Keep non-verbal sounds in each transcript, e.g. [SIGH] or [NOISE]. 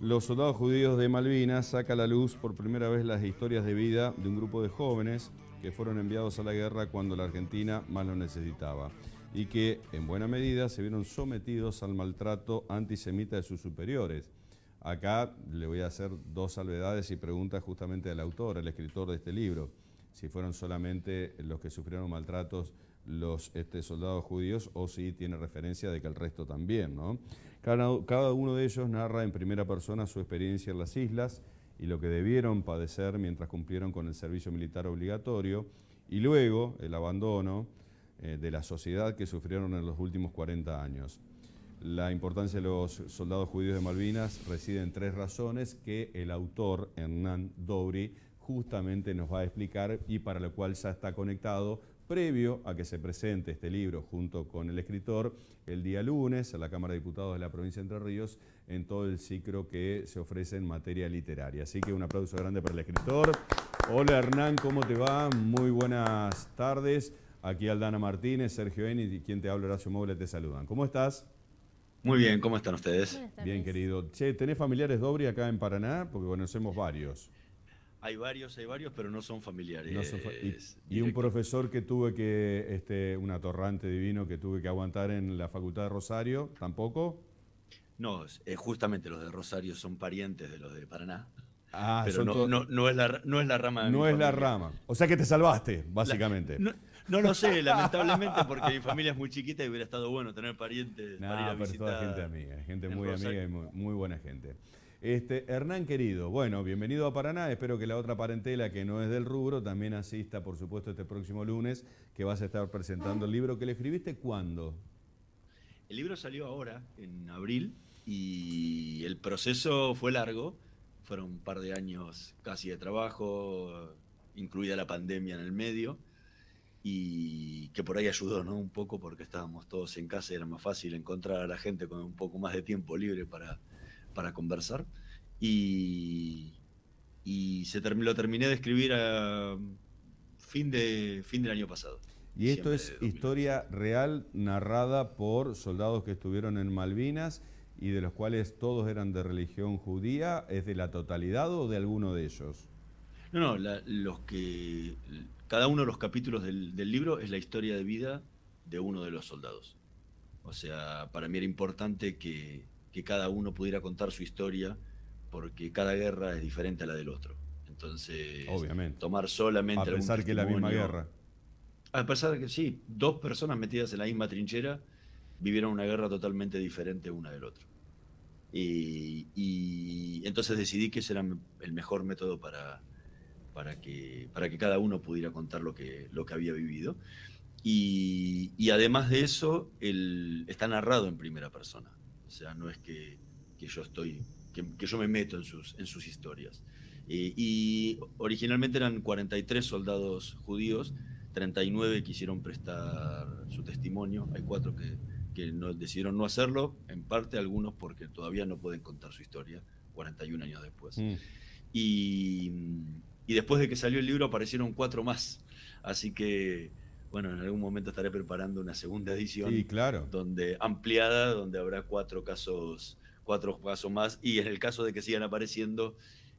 Los soldados judíos de Malvinas saca a la luz por primera vez las historias de vida de un grupo de jóvenes que fueron enviados a la guerra cuando la Argentina más lo necesitaba y que en buena medida se vieron sometidos al maltrato antisemita de sus superiores. Acá le voy a hacer dos salvedades y preguntas justamente al autor, el escritor de este libro, si fueron solamente los que sufrieron maltratos los este, soldados judíos o si tiene referencia de que el resto también. ¿no? Cada, cada uno de ellos narra en primera persona su experiencia en las islas y lo que debieron padecer mientras cumplieron con el servicio militar obligatorio y luego el abandono eh, de la sociedad que sufrieron en los últimos 40 años. La importancia de los soldados judíos de Malvinas reside en tres razones que el autor Hernán Dobri justamente nos va a explicar y para lo cual ya está conectado previo a que se presente este libro junto con el escritor el día lunes a la Cámara de Diputados de la provincia de Entre Ríos en todo el ciclo que se ofrece en materia literaria. Así que un aplauso grande para el escritor. Hola Hernán, ¿cómo te va? Muy buenas tardes. Aquí Aldana Martínez, Sergio Eni y quien te habla Horacio Móvil te saludan. ¿Cómo estás? Muy bien, ¿cómo están ustedes? Bien, querido. Che, ¿tenés familiares Dobri acá en Paraná? Porque conocemos varios. Hay varios, hay varios, pero no son familiares. y, un profesor que tuve que, este, un atorrante divino que tuve que aguantar en la Facultad de Rosario, ¿tampoco? No, justamente los de Rosario son parientes de los de Paraná. Ah, pero no, es la, no es la rama No es la rama. O sea que te salvaste, básicamente. no, lo sé, lamentablemente, porque mi familia es muy chiquita y hubiera estado bueno tener parientes para ir a visitar. gente amiga, gente muy amiga y muy buena gente. Este, Hernán querido, bueno, bienvenido a Paraná. Espero que la otra parentela que no es del rubro también asista, por supuesto, este próximo lunes, que vas a estar presentando el libro que le escribiste. ¿Cuándo? El libro salió ahora, en abril, y el proceso fue largo. Fueron un par de años casi de trabajo, incluida la pandemia en el medio, y que por ahí ayudó ¿no? un poco porque estábamos todos en casa y era más fácil encontrar a la gente con un poco más de tiempo libre para para conversar. Y, y se lo terminé de escribir a fin, de, fin del año pasado. Y esto es historia real narrada por soldados que estuvieron en Malvinas y de los cuales todos eran de religión judía. ¿Es de la totalidad o de alguno de ellos? No, no, los que. Cada uno de los capítulos del, del, libro es la historia de vida de uno de los soldados. O sea, para mí era importante que, que cada uno pudiera contar su historia, porque cada guerra es diferente a la del otro. Entonces, Obviamente. tomar solamente. A pesar que es la misma guerra. A pesar de que sí, dos personas metidas en la misma trinchera vivieron una guerra totalmente diferente una del otro. Y, entonces decidí que ese era el mejor método para, para, que, para que cada uno pudiera contar lo que, lo que había vivido. Y, además de eso, el, está narrado en primera persona. O sea, no es que, yo estoy, que, yo me meto en sus, en sus historias. Eh, y originalmente eran 43 soldados judíos, 39 quisieron prestar su testimonio, hay cuatro que, que no, decidieron no hacerlo, en parte algunos porque todavía no pueden contar su historia, 41 años después. Mm. Y, y después de que salió el libro aparecieron cuatro más, así que bueno, en algún momento estaré preparando una segunda edición. Sí, claro. Donde, ampliada, donde habrá cuatro casos, cuatro casos más. Y en el caso de que sigan apareciendo,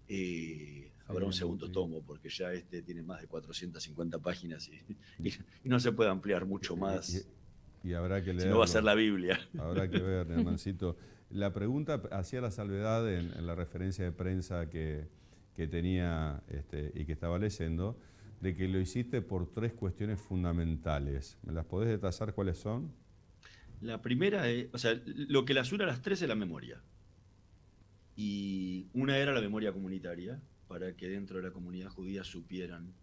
eh, habrá un segundo tomo, porque ya este tiene más de 450 páginas [LAUGHS] y, no se puede ampliar mucho más. Y, habrá que leer. Si no va a ser la Biblia. Habrá que ver, [LAUGHS] Hernancito. La pregunta hacía la salvedad en, la referencia de prensa que, que tenía este, y que estaba leyendo de que lo hiciste por tres cuestiones fundamentales. ¿Me las podés detallar cuáles son? La primera es, o sea, lo que las une a las tres es la memoria. Y una era la memoria comunitaria, para que dentro de la comunidad judía supieran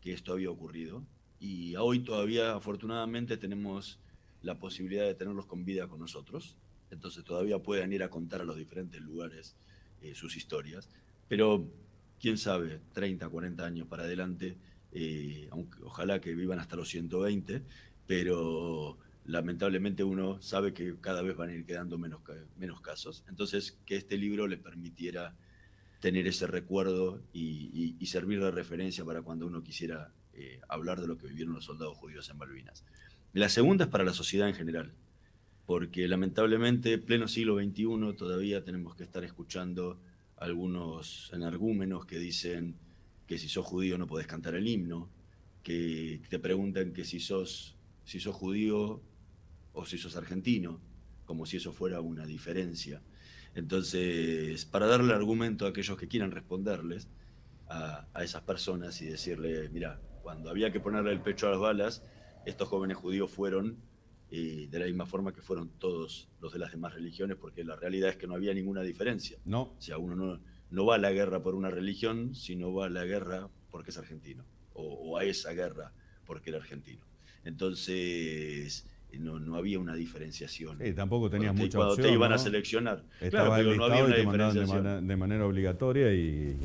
que esto había ocurrido. Y hoy todavía, afortunadamente, tenemos la posibilidad de tenerlos con vida con nosotros. Entonces todavía pueden ir a contar a los diferentes lugares eh, sus historias. Pero, quién sabe, 30, 40 años para adelante, eh, aunque, ojalá que vivan hasta los 120, pero lamentablemente uno sabe que cada vez van a ir quedando menos, casos. Entonces, que este libro le permitiera tener ese recuerdo y, servir de referencia para cuando uno quisiera eh, hablar de lo que vivieron los soldados judíos en Malvinas. La segunda es para la sociedad en general. porque lamentablemente, pleno siglo XXI, todavía tenemos que estar escuchando algunos energúmenos que dicen que si sos judío no podés cantar el himno, que te preguntan que si sos, si sos judío o si sos argentino, como si eso fuera una diferencia. Entonces, para darle argumento a aquellos que quieran responderles a, esas personas y decirle, mira, cuando había que ponerle el pecho a las balas, estos jóvenes judíos fueron eh, de la misma forma que fueron todos los de las demás religiones, porque la realidad es que no había ninguna diferencia. No. O sea, uno no, no va a la guerra por una religión, sino va a la guerra porque es argentino, o, a esa guerra porque era argentino. Entonces, no, no había una diferenciación. tampoco tenías mucha cuando opción. te iban a seleccionar. Estaba claro, no había una diferenciación. De, manera obligatoria y,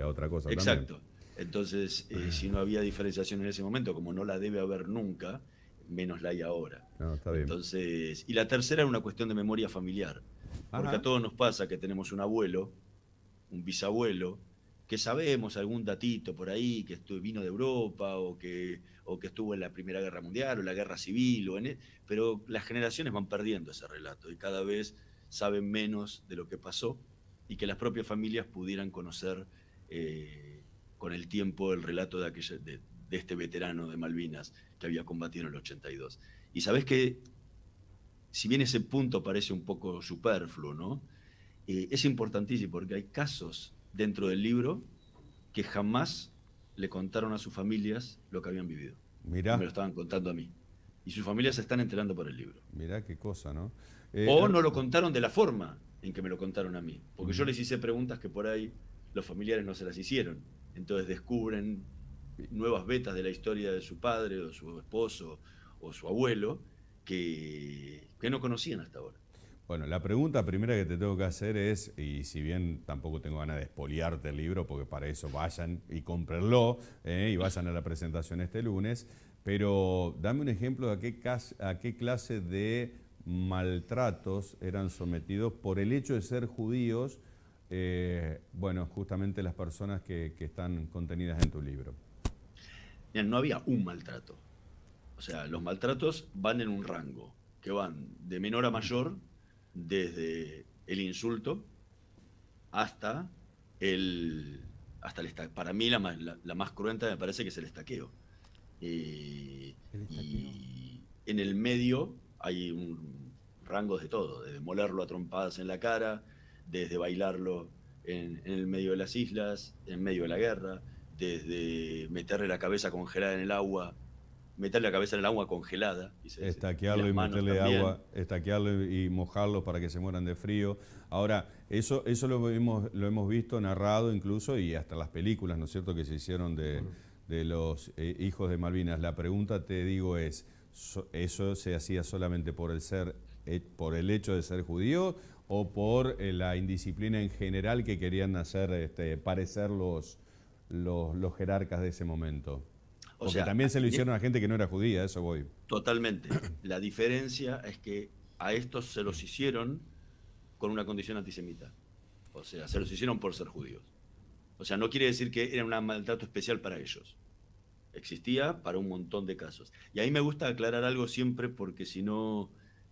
a otra cosa Exacto. Entonces, eh, si no había diferenciación en ese momento, como no la debe haber nunca, menos la hay ahora. No, está bien. Entonces, y la tercera era una cuestión de memoria familiar. Porque a todos nos pasa que tenemos un abuelo un bisabuelo, que sabemos algún datito por ahí, que estuvo, vino de Europa o que, o que estuvo en la Primera Guerra Mundial o la Guerra Civil, o en, e, pero las generaciones van perdiendo ese relato y cada vez saben menos de lo que pasó y que las propias familias pudieran conocer eh, con el tiempo el relato de, de, este veterano de Malvinas que había combatido en el 82. Y sabes que, si bien ese punto parece un poco superfluo, ¿no? Eh, es importantísimo porque hay casos dentro del libro que jamás le contaron a sus familias lo que habían vivido. Mirá. Me lo estaban contando a mí. Y sus familias se están enterando por el libro. Mirá qué cosa, ¿no? Eh, o no lo contaron de la forma en que me lo contaron a mí. Porque yo les hice preguntas que por ahí los familiares no se las hicieron. Entonces descubren nuevas vetas de la historia de su padre o su esposo o su abuelo que, que no conocían hasta ahora. Bueno, la pregunta primera que te tengo que hacer es, y si bien tampoco tengo ganas de espoliarte el libro, porque para eso vayan y cómprenlo eh, y vayan a la presentación este lunes, pero dame un ejemplo de a qué, clase de maltratos eran sometidos por el hecho de ser judíos, eh, bueno, justamente las personas que, están contenidas en tu libro. no había un maltrato. O sea, los maltratos van en un rango, que van de menor a mayor desde el insulto hasta el, hasta el para mí la, la, más cruenta me parece que es el estaqueo. Eh, y en el medio hay un rango de todo, desde molerlo a trompadas en la cara, desde bailarlo en, en, el medio de las islas, en medio de la guerra, desde meterle la cabeza congelada en el agua meterle la cabeza en el agua congelada. estaquearlo y, meterle agua, estaquearlo y mojarlo para que se mueran de frío. Ahora, eso, eso lo, hemos, lo hemos visto narrado incluso y hasta las películas, ¿no es cierto?, que se hicieron de, los eh, hijos de Malvinas. La pregunta, te digo, es, ¿eso se hacía solamente por el, ser, eh, por el hecho de ser judío o por eh, la indisciplina en general que querían hacer este, parecer los, los jerarcas de ese momento? O sea, también se lo hicieron a gente que no era judía, eso voy. Totalmente. La diferencia es que a estos se los hicieron con una condición antisemita. O sea, se los hicieron por ser judíos. O sea, no quiere decir que era un maltrato especial para ellos. Existía para un montón de casos. Y ahí me gusta aclarar algo siempre porque si no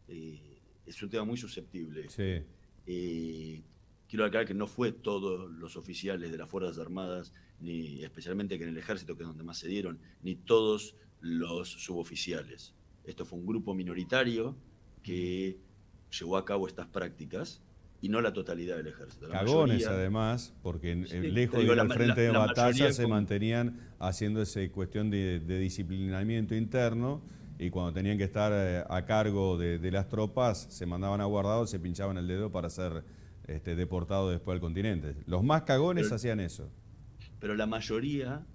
eh, es un tema muy susceptible. Sí. Eh, quiero aclarar que no fue todos los oficiales de las Fuerzas Armadas ni especialmente que en el ejército, que es donde más se dieron, ni todos los suboficiales. Esto fue un grupo minoritario que llevó a cabo estas prácticas y no la totalidad del ejército. Cagones además, porque lejos del frente de batalla se mantenían haciendo esa cuestión de, disciplinamiento interno y cuando tenían que estar eh, a cargo de, las tropas se mandaban a guardados, se pinchaban el dedo para ser este, deportados después del continente. Los más cagones hacían eso pero la mayoría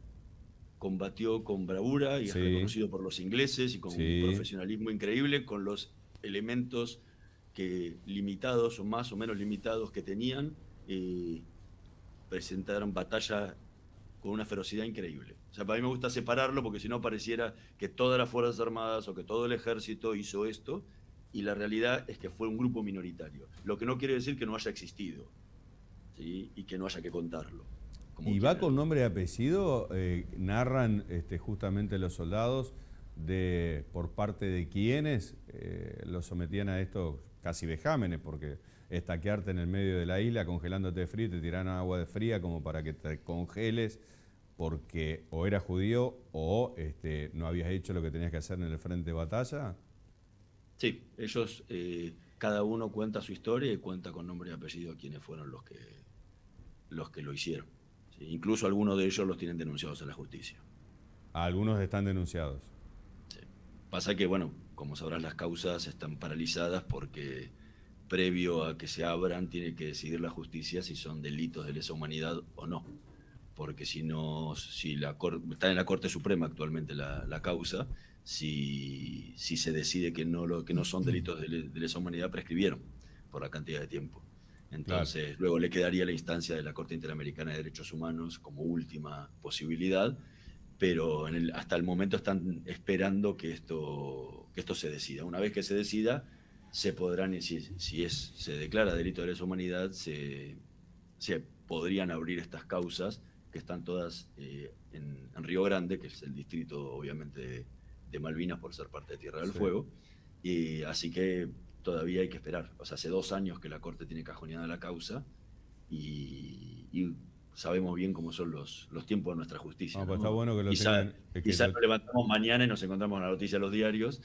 combatió con bravura y es reconocido por los ingleses y con un profesionalismo increíble, con los elementos que limitados o más o menos limitados que tenían, eh, presentaron batalla con una ferocidad increíble. O sea, para mí me gusta separarlo porque si no pareciera que todas las Fuerzas Armadas o que todo el ejército hizo esto y la realidad es que fue un grupo minoritario. Lo que no quiere decir que no haya existido y que no haya que contarlo. ¿Y va con nombre y apellido? Eh, narran este, justamente los soldados de por parte de quienes eh, lo sometían a estos casi vejámenes, porque estaquearte en el medio de la isla, congelándote de frío, te tiran agua de fría como para que te congeles, porque o eras judío o este, no habías hecho lo que tenías que hacer en el frente de batalla. Sí, ellos, eh, cada uno cuenta su historia y cuenta con nombre y apellido quiénes fueron los que, los que lo hicieron. Incluso algunos de ellos los tienen denunciados en la justicia. Algunos están denunciados. Pasa que, bueno, como sabrás, las causas están paralizadas porque previo a que se abran tiene que decidir la justicia si son delitos de lesa humanidad o no. Porque si no, si la está en la Corte Suprema actualmente la, causa, si, si, se decide que no, lo, que no son delitos de, lesa humanidad, prescribieron por la cantidad de tiempo. Entonces, luego le quedaría la instancia de la Corte Interamericana de Derechos Humanos como última posibilidad, pero en el, hasta el momento están esperando que esto, que esto se decida. Una vez que se decida, se podrán, si, si es, se declara delito de lesa humanidad, se, se podrían abrir estas causas que están todas eh, en, Río Grande, que es el distrito obviamente de, Malvinas por ser parte de Tierra del Fuego. Y así que todavía hay que esperar. O sea, hace dos años que la Corte tiene cajoneada la causa y, sabemos bien cómo son los, los tiempos de nuestra justicia. Pues está bueno que lo quizá, quizá nos levantamos mañana y nos encontramos en la noticia de los diarios,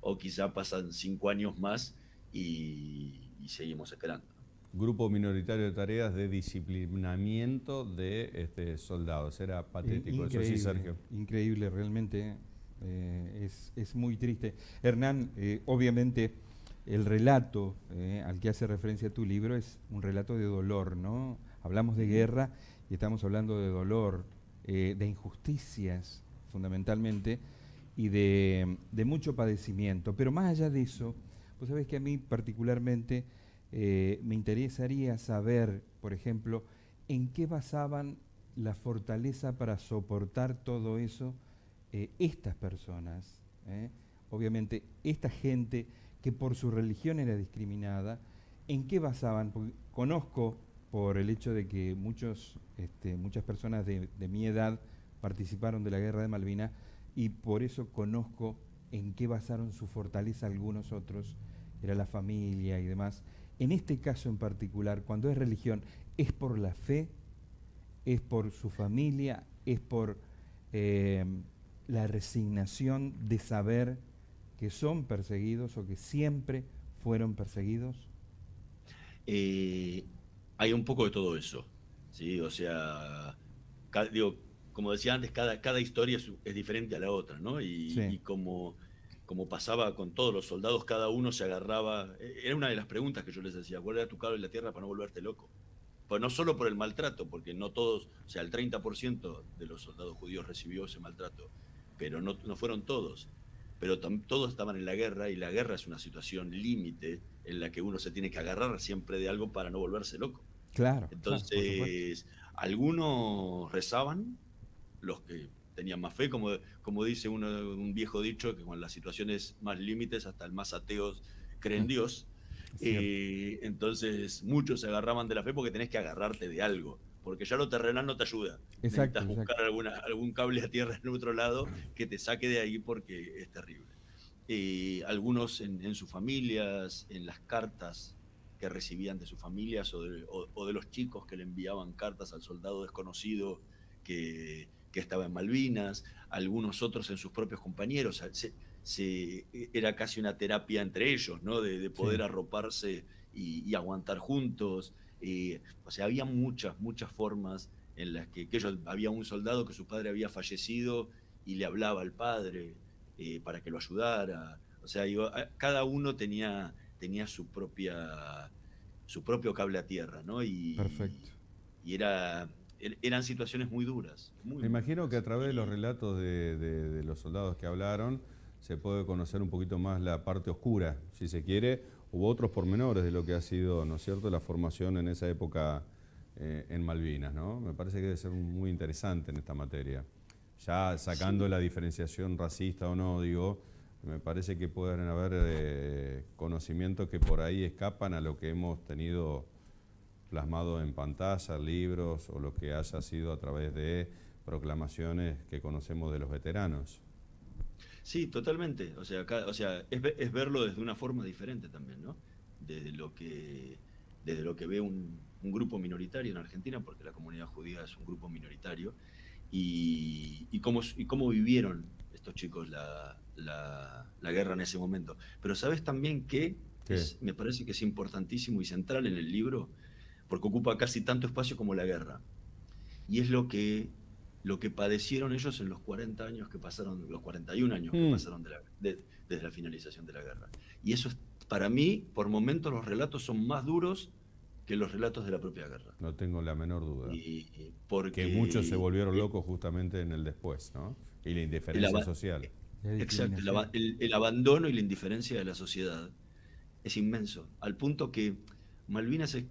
o, quizá pasan cinco años más y, seguimos esperando. Grupo minoritario de tareas de disciplinamiento de este, soldados. Era patético eso sí, Sergio. Increíble, realmente. Eh, es, muy triste. Hernán, eh, obviamente el relato eh, al que hace referencia tu libro es un relato de dolor, ¿no? Hablamos de guerra y estamos hablando de dolor, de injusticias fundamentalmente y de, mucho padecimiento. Pero más allá de eso, pues sabes que a mí particularmente me interesaría saber, por ejemplo, en qué basaban la fortaleza para soportar todo eso estas personas. Obviamente, esta gente que por su religión era discriminada, ¿en qué basaban? Porque conozco por el hecho de que muchos, este, muchas personas de, mi edad participaron de la guerra de Malvinas y por eso conozco en qué basaron su fortaleza algunos otros, era la familia y demás. En este caso en particular, cuando es religión, es por la fe, es por su familia, es por eh, la resignación de saber que son perseguidos o que siempre fueron perseguidos? Eh, hay un poco de todo eso, ¿sí? O sea, digo, como decía antes, cada, cada historia es, diferente a la otra, ¿no? Y, como, como pasaba con todos los soldados, cada uno se agarraba. E, era una de las preguntas que yo les decía: ¿cuál era tu cabo en la tierra para no volverte loco? Pues no solo por el maltrato, porque no todos, o sea, el 30% de los soldados judíos recibió ese maltrato, pero no, no fueron todos pero todos estaban en la guerra y la guerra es una situación límite en la que uno se tiene que agarrar siempre de algo para no volverse loco. Claro. Entonces, algunos rezaban, los que tenían más fe, como, como dice uno, un viejo dicho, que con las situaciones más límites, hasta el más ateo cree en Dios. Eh, entonces, muchos se agarraban de la fe porque tenés que agarrarte de algo porque ya lo terrenal no te ayuda. Exacto, Necesitas buscar alguna, algún cable a tierra en otro lado que te saque de ahí porque es terrible. Eh, algunos en, sus familias, en las cartas que recibían de sus familias o de, los chicos que le enviaban cartas al soldado desconocido que, estaba en Malvinas, algunos otros en sus propios compañeros. Se, era casi una terapia entre ellos, ¿no? De, poder arroparse y, aguantar juntos. Eh, o sea, había muchas, muchas formas en las que, ellos, había un soldado que su padre había fallecido y le hablaba al padre eh, para que lo ayudara. O sea, cada uno tenía, tenía su propia su propio cable a tierra, ¿no? Y, Perfecto. Y era, er, eran situaciones muy duras. Me imagino que a través de los relatos de, de, los soldados que hablaron se puede conocer un poquito más la parte oscura, si se quiere, hubo otros pormenores de lo que ha sido, ¿no es cierto?, la formación en esa época eh, en Malvinas, ¿no? Me parece que debe ser muy interesante en esta materia. Ya sacando la diferenciación racista o no, digo, me parece que pueden haber eh, conocimientos que por ahí escapan a lo que hemos tenido plasmado en pantalla, libros o lo que haya sido a través de proclamaciones que conocemos de los veteranos. Sí, totalmente. O sea, o sea es, verlo desde una forma diferente también, ¿no? Desde lo que, desde lo que ve un, grupo minoritario en Argentina, porque la comunidad judía es un grupo minoritario, y, y, cómo, y cómo vivieron estos chicos la, la, guerra en ese momento. Pero sabes también que me parece que es importantísimo y central en el libro, porque ocupa casi tanto espacio como la guerra. Y es lo que lo que padecieron ellos en los 40 años que pasaron, los 41 años que mm. pasaron desde la finalización de la guerra. Y eso es, para mí, por momentos los relatos son más duros que los relatos de la propia guerra. No tengo la menor duda. Y, porque muchos se volvieron locos justamente en el después, ¿no? Y la indiferencia social. Exacto, el, abandono y la indiferencia de la sociedad es inmenso, al punto que Malvinas, es,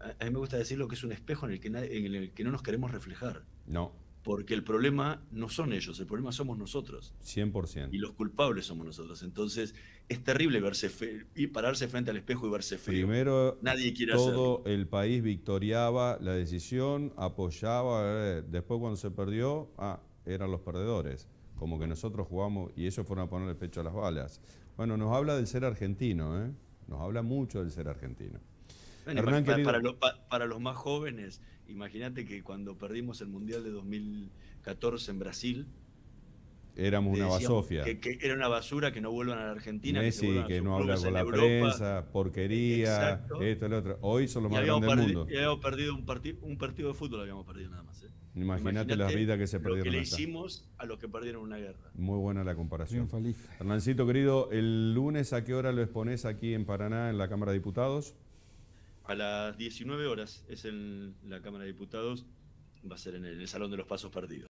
a mí me gusta decirlo que es un espejo en el que, en el que no nos queremos reflejar. No porque el problema no son ellos, el problema somos nosotros. 100%. Y los culpables somos nosotros. Entonces, es terrible verse y pararse frente al espejo y verse feo. Primero, Nadie quiere todo el país victoriaba la decisión, apoyaba, eh, después cuando se perdió, ah, eran los perdedores. Como que nosotros jugamos y ellos fueron a poner el pecho a las balas. Bueno, nos habla del ser argentino, ¿eh? Nos habla mucho del ser argentino. para los más jóvenes, Imagínate que cuando perdimos el Mundial de 2014 en Brasil, éramos una basofia. Que, era una basura, que no vuelvan a la Argentina. Messi, que, no habla con la prensa, porquería, esto, lo otro. Hoy son los más grandes del mundo. Y habíamos perdido un, un partido de fútbol, habíamos perdido nada más. ¿eh? Imagínate, las vidas que se perdieron. Lo que le hicimos a los que perdieron una guerra. Muy buena la comparación. Hernancito, querido, ¿el lunes a qué hora lo expones aquí en Paraná, en la Cámara de Diputados? A las 19 horas es en la Cámara de Diputados, va a ser en el Salón de los Pasos Perdidos.